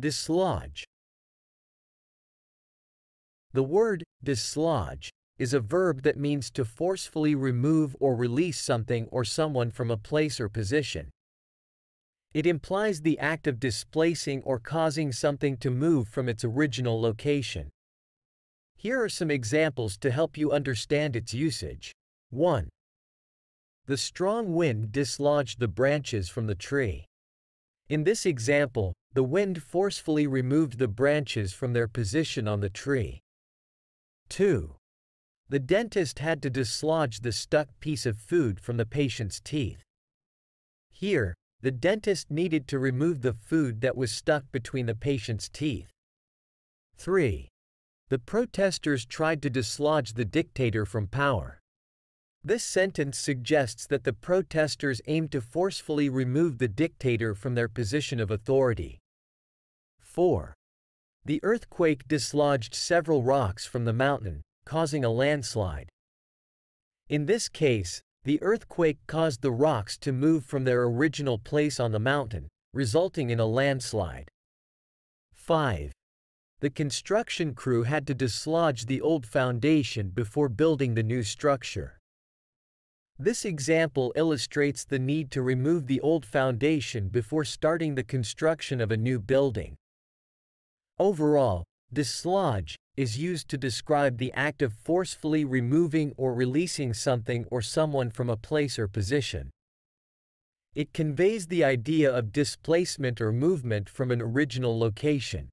Dislodge. The word dislodge is a verb that means to forcefully remove or release something or someone from a place or position. It implies the act of displacing or causing something to move from its original location. Here are some examples to help you understand its usage. 1. The strong wind dislodged the branches from the tree. In this example, the wind forcefully removed the branches from their position on the tree. 2. The dentist had to dislodge the stuck piece of food from the patient's teeth. Here, the dentist needed to remove the food that was stuck between the patient's teeth. 3. The protesters tried to dislodge the dictator from power. This sentence suggests that the protesters aimed to forcefully remove the dictator from their position of authority. 4. The earthquake dislodged several rocks from the mountain, causing a landslide. In this case, the earthquake caused the rocks to move from their original place on the mountain, resulting in a landslide. 5. The construction crew had to dislodge the old foundation before building the new structure. This example illustrates the need to remove the old foundation before starting the construction of a new building. Overall, dislodge is used to describe the act of forcefully removing or releasing something or someone from a place or position. It conveys the idea of displacement or movement from an original location.